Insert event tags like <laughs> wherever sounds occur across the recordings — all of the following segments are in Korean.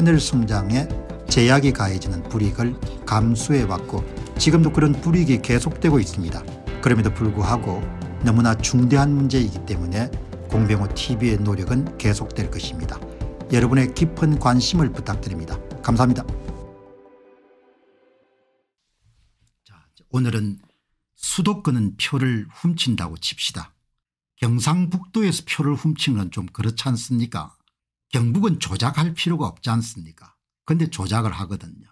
채널 성장에 제약이 가해지는 불이익을 감수해왔고 지금도 그런 불이익이 계속되고 있습니다. 그럼에도 불구하고 너무나 중대한 문제이기 때문에 공병호 tv의 노력은 계속될 것입니다. 여러분의 깊은 관심을 부탁드립니다. 감사합니다. 자, 오늘은 수도권은 표를 훔친다고 칩시다. 경상북도에서 표를 훔치는 건 좀 그렇지 않습니까 경북은 조작할 필요가 없지 않습니까 그런데 조작을 하거든요.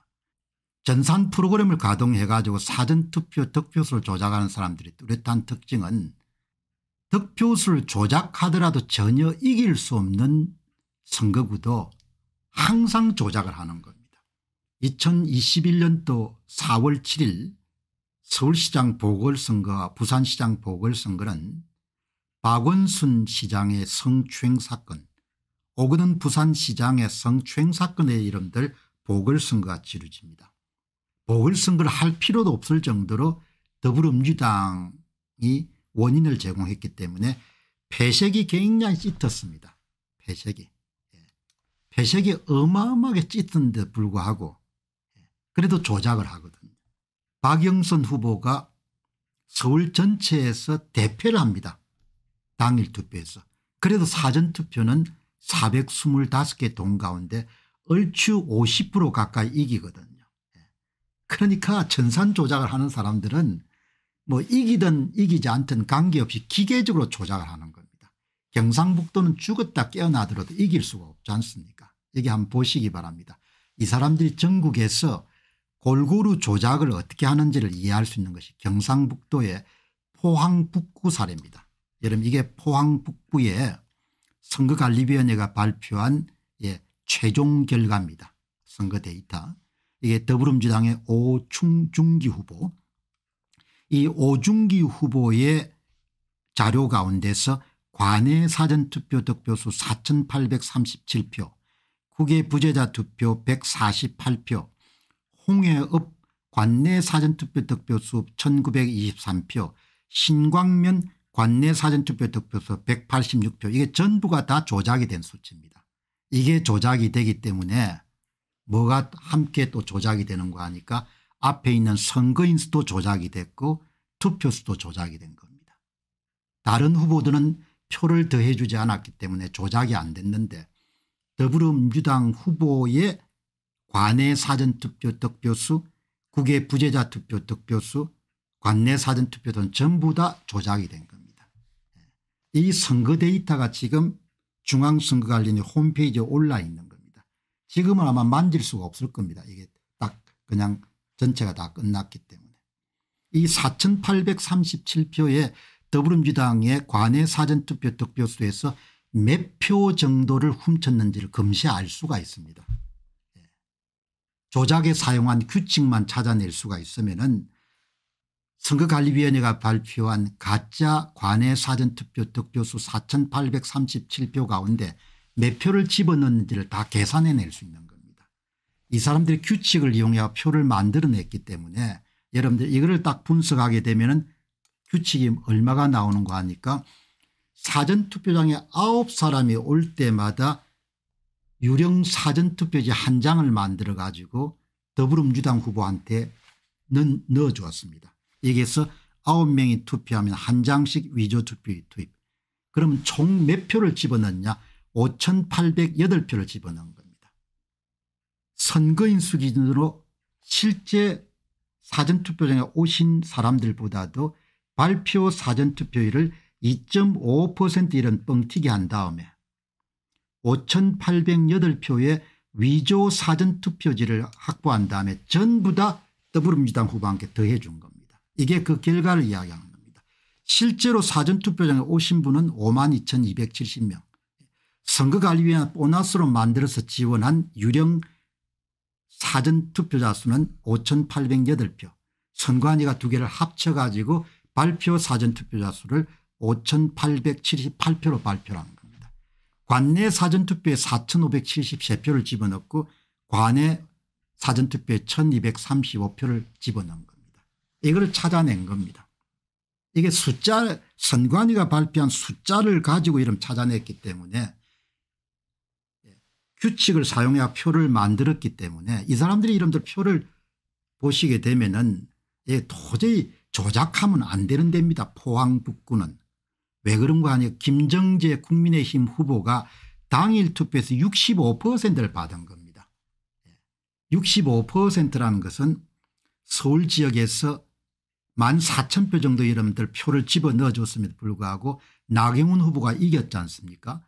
전산 프로그램을 가동해 가지고 사전투표 득표수를 조작하는 사람들이 뚜렷한 특징은 득표수를 조작하더라도 전혀 이길 수 없는 선거구도 항상 조작을 하는 겁니다. 2021년도 4월 7일 서울시장 보궐선거와 부산시장 보궐선거는 박원순 시장의 성추행 사건 오거는 부산시장의 성추행 사건의 이름들 보궐선거가 치러집니다. 보궐선거를 할 필요도 없을 정도로 더불어민주당이 원인을 제공했기 때문에 폐색이 굉장히 짙었습니다. 폐색이. 예. 폐색이 어마어마하게 짙은 데 불구하고 예. 그래도 조작을 하거든요. 박영선 후보가 서울 전체에서 대패를 합니다. 당일 투표에서. 그래도 사전투표는 425개 동 가운데 얼추 50% 가까이 이기거든요. 예. 그러니까 전산 조작을 하는 사람들은 뭐 이기든 이기지 않든 관계없이 기계적으로 조작을 하는 겁니다. 경상북도는 죽었다 깨어나더라도 이길 수가 없지 않습니까 여기 한번 보시기 바랍니다. 이 사람들이 전국에서 골고루 조작을 어떻게 하는지를 이해할 수 있는 것이 경상북도의 포항북구 사례입니다. 여러분 이게 포항북구에 선거관리위원회가 발표한 예, 최종 결과입니다. 선거 데이터. 이게 더불어민주당의 오충중기 후보. 이 오중기 후보의 자료 가운데서 관내 사전투표 득표수 4837표 국외 부재자 투표 148표 홍해읍 관내 사전투표 득표수 1923표 신광면 관내 사전투표 득표수 186표 이게 전부가 다 조작이 된 수치입니다. 이게 조작이 되기 때문에 뭐가 함께 또 조작이 되는 거 하니까 앞에 있는 선거인 수도 조작이 됐고 투표수도 조작이 된 겁니다. 다른 후보들은 표를 더해 주지 않았기 때문에 조작이 안 됐는데 더불어민주당 후보의 관내 사전투표 득표수 국외 부재자 투표 득표수 관내 사전투표 등 전부 다 조작이 된 겁니다. 이 선거 데이터가 지금 중앙선거관리위 홈페이지에 올라 있는 겁니다. 지금은 아마 만질 수가 없을 겁니다. 이게 딱 그냥 전체가 다 끝났기 때문에. 이 4837표의 더불어민주당의 관내 사전투표 득표수에서 몇 표 정도를 훔쳤는지를 금시 알 수가 있습니다. 예. 조작에 사용한 규칙만 찾아낼 수가 있으면 선거관리위원회가 발표한 가짜 관내 사전투표 득표수 4837표 가운데 몇 표를 집어넣는지를 다 계산해낼 수 있는 겁니다. 이 사람들이 규칙을 이용해 표를 만들어냈기 때문에 여러분들 이거를 딱 분석하게 되면 규칙이 얼마가 나오는 거 하니까 사전투표장에 아홉 사람이 올 때마다 유령 사전투표지 한 장을 만들어 가지고 더불어민주당 후보한테 넣어 주었습니다. 여기에서 9명이 투표하면 한 장씩 위조 투표 투입. 그러면 총 몇 표를 집어넣냐 5808표를 집어넣은 겁니다. 선거인 수 기준으로 실제 사전투표장에 오신 사람들보다도 발표 사전투표율을 2.5% 이런 뻥튀기 한 다음에 5808표의 위조 사전투표지를 확보한 다음에 전부 다 더불어민주당 후보한테 더해 준 겁니다. 이게 그 결과를 이야기하는 겁니다. 실제로 사전투표장에 오신 분은 5만 2270명 선거관리위원 보너스로 만들어서 지원한 유령 사전투표자 수는 5808표 선관위가 두 개를 합쳐 가지고 발표 사전투표자 수를 5878표로 발표한 겁니다. 관내 사전투표에 4573표를 집어넣고 관내 사전투표에 1235표를 집어넣은 겁니다. 이걸 찾아낸 겁니다. 이게 숫자 선관위가 발표한 숫자를 가지고 이름 찾아냈기 때문에 규칙을 사용해야 표를 만들었기 때문에 이 사람들이 이름들 표를 보시게 되면은 도저히 조작하면 안 되는 데입니다. 포항 북구는. 왜 그런 거 아니에요. 김정재 국민의힘 후보가 당일 투표에서 65%를 받은 겁니다. 65%라는 것은 서울 지역에서 1 만 4천 표 정도 여러분들 표를 집어넣어 줬음에도 불구하고 나경원 후보가 이겼지 않습니까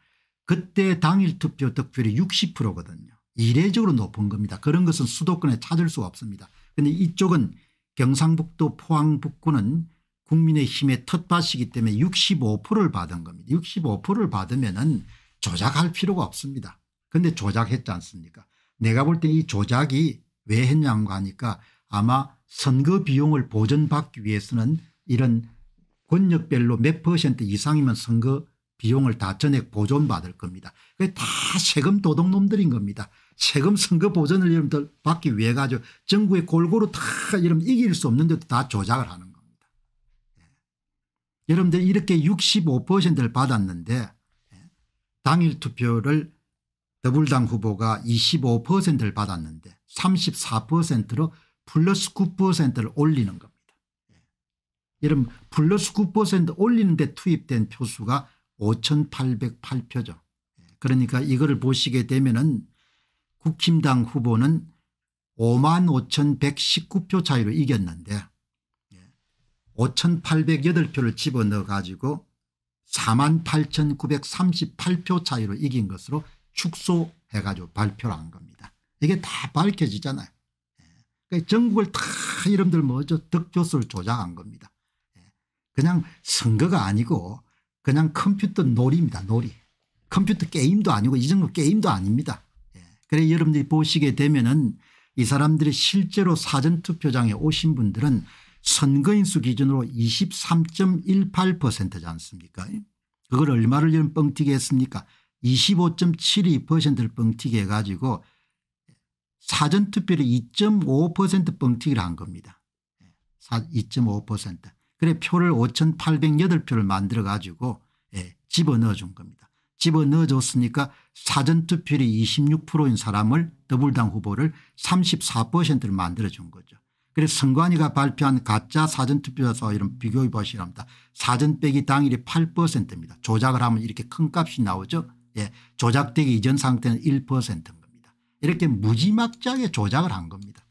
그때 당일 투표 득표율이 60%거든요. 이례적으로 높은 겁니다. 그런 것은 수도권에 찾을 수가 없습니다. 그런데 이쪽은 경상북도 포항 북구는 국민의힘의 텃밭이기 때문에 65%를 받은 겁니다. 65%를 받으면 은 조작할 필요가 없습니다. 그런데 조작했지 않습니까 내가 볼 때 이 조작이 왜 했냐고 하니까 아마 선거 비용을 보전받기 위해서는 이런 권역별로 몇 퍼센트 이상이면 선거 비용을 다 전액 보존받을 겁니다. 그게 다 세금 도둑놈들인 겁니다. 세금 선거 보전을 여러분들 받기 위해 가지고 정부에 골고루 다 여러분 이길 수 없는데도 다 조작을 하는 겁니다. 예. 여러분들 이렇게 65%를 받았는데 예. 당일 투표를 더불당 후보가 25%를 받았는데 34%로 플러스 9%를 올리는 겁니다. 예. 여러분 플러스 9% 올리는데 투입된 표수가 5808표죠. 그러니까 이거를 보시게 되면은 국힘당 후보는 5만 5119표 차이로 이겼는데 5808표를 집어넣어 가지고 4만 8938표 차이로 이긴 것으로 축소해 가지고 발표를 한 겁니다. 이게 다 밝혀지잖아요. 그러니까 전국을 다 이름들 뭐죠 득표수를 조작한 겁니다. 그냥 선거가 아니고 그냥 컴퓨터 놀이입니다. 놀이. 컴퓨터 게임도 아니고 이 정도 게임도 아닙니다. 예. 그래 여러분들이 보시게 되면은 이 사람들이 실제로 사전투표장에 오신 분들은 선거인 수 기준으로 23.18%지 않습니까 그걸 얼마를 뻥튀기 했습니까 25.72%를 뻥튀기 해가지고 사전투표를 2.5% 뻥튀기를 한 겁니다. 2.5%. 그래 표를 5808표를 만들어 가지고 예, 집어넣어 준 겁니다. 집어넣어 줬으니까 사전투표율이 26%인 사람을 더불당 후보를 34%를 만들어 준 거죠. 그래서 선관위가 발표한 가짜 사전투표자 이런 비교해 보시랍니다. 사전 빼기 당일이 8%입니다. 조작을 하면 이렇게 큰 값이 나오죠. 예, 조작되기 이전 상태는 1%인 겁니다. 이렇게 무지막지하게 조작을 한 겁니다.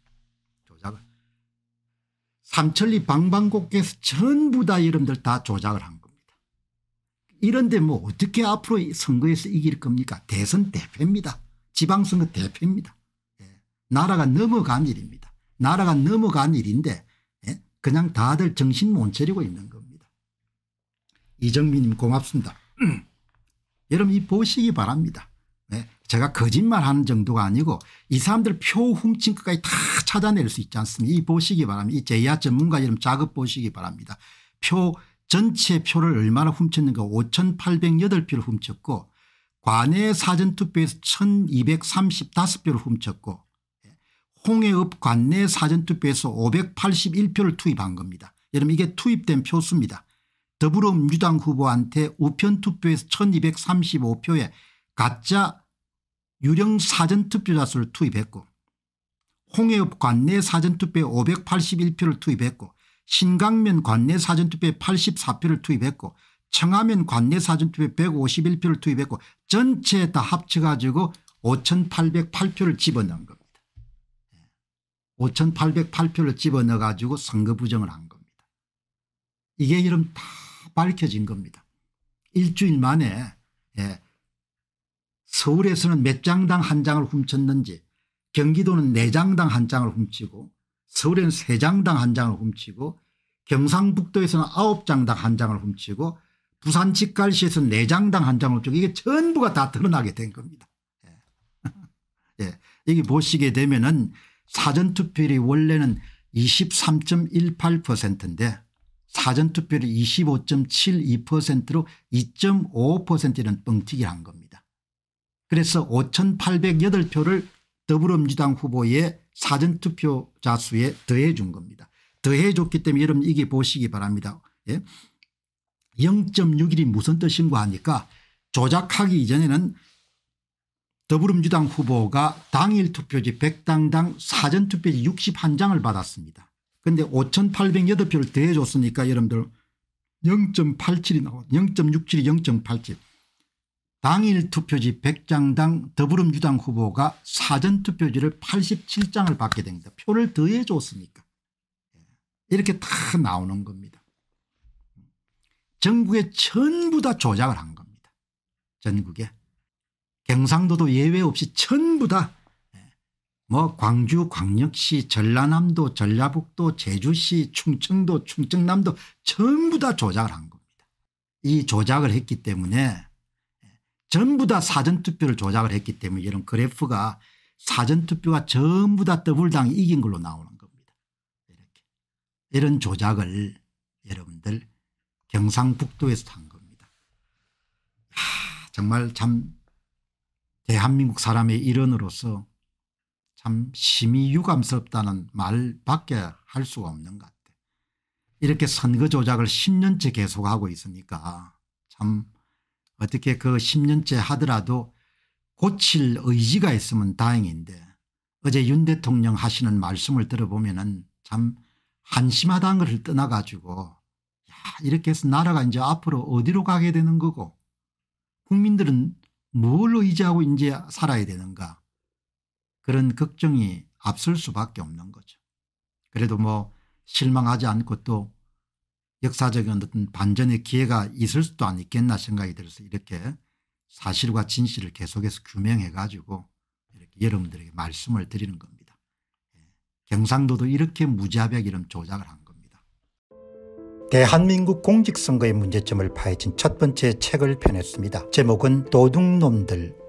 삼천리 방방곡곡에서 전부 다 여러분들 다 조작을 한 겁니다. 이런데 뭐 어떻게 앞으로 선거에서 이길 겁니까 대선 대표입니다. 지방선거 대표입니다. 예. 나라가 넘어간 일입니다. 나라가 넘어간 일인데 예. 그냥 다들 정신 못 차리고 있는 겁니다. 이정민님 고맙습니다. <clears throat> 여러분 이 보시기 바랍니다. 네. 제가 거짓말하는 정도가 아니고 이 사람들 표 훔친 것까지 다 찾아낼 수 있지 않습니까 이 보시기 바랍니다. 이 제야 전문가 이름 작업 보시기 바랍니다. 표 전체 표를 얼마나 훔쳤는가 5808표를 훔쳤고 관내 사전투표에서 1235표를 훔쳤고 홍해읍 관내 사전투표에서 581표를 투입한 겁니다. 여러분 이게 투입된 표수입니다. 더불어민주당 후보한테 우편투표에서 1235표에 가짜 유령 사전투표자 수를 투입했고 홍해읍 관내 사전투표에 581표를 투입했고 신강면 관내 사전투표에 84표를 투입했고 청하면 관내 사전투표에 151표를 투입했고 전체 다 합쳐가지고 5808표를 집어넣은 겁니다. 5808표를 집어넣어 가지고 선거 부정을 한 겁니다. 이게 이름 다 밝혀진 겁니다. 일주일 만에 예. 서울에서는 몇 장당 한 장을 훔쳤는지 경기도는 네 장당 한 장을 훔치고 서울에는 세 장당 한 장을 훔치고 경상북도에서는 아홉 장당 한 장을 훔치고 부산 직갈시에서 네 장당 한 장을 훔치고 이게 전부가 다 드러나게 된 겁니다. 예. <laughs> 예. 여기 보시게 되면은 사전투표율이 원래는 23.18%인데 사전투표율이 25.72%로 2.55%는 뻥튀기를 한 겁니다. 그래서 5808표를 더불어민주당 후보의 사전투표자 수에 더해 준 겁니다. 더해 줬기 때문에 여러분 이게 보시기 바랍니다. 예? 0.61이 무슨 뜻인가 하니까 조작하기 이전에는 더불어민주당 후보가 당일 투표지 100당당 사전투표지 61장을 받았습니다. 그런데 5808표를 더해 줬으니까 여러분들 0.87이 나와 0.67이 0.87 당일 투표지 100장당 더불어민주당 후보가 사전투표지를 87장을 받게 됩니다. 표를 더해 줬으니까. 이렇게 다 나오는 겁니다. 전국에 전부 다 조작을 한 겁니다. 전국에. 경상도도 예외 없이 전부 다 뭐 광주 광역시 전라남도 전라북도 제주시 충청도 충청남도 전부 다 조작을 한 겁니다. 이 조작을 했기 때문에 전부 다 사전투표를 조작을 했기 때문에 이런 그래프가 사전투표가 전부 다 더불당이 이긴 걸로 나오는 겁니다. 이렇게 이런 조작을 여러분들 경상북도에서 한 겁니다. 하, 정말 참 대한민국 사람의 일원으로서 참 심히 유감스럽다는 말밖에 할 수가 없는 것 같아요. 이렇게 선거 조작을 10년째 계속하고 있으니까 참 어떻게 그 10년째 하더라도 고칠 의지가 있으면 다행인데 어제 윤 대통령 하시는 말씀을 들어보면 참 한심하다는 것을 떠나가지고 야 이렇게 해서 나라가 이제 앞으로 어디로 가게 되는 거고 국민들은 뭘 의지하고 이제 살아야 되는가 그런 걱정이 앞설 수밖에 없는 거죠. 그래도 뭐 실망하지 않고 또 역사적인 어떤 반전의 기회가 있을 수도 안 있겠나 생각이 들어서 이렇게 사실과 진실을 계속해서 규명해 가지고 이렇게 여러분들에게 말씀을 드리는 겁니다. 예. 경상도도 이렇게 무자비하게 이런 조작을 한 겁니다. 대한민국 공직선거의 문제점을 파헤친 첫 번째 책을 펴냈습니다. 제목은 도둑놈들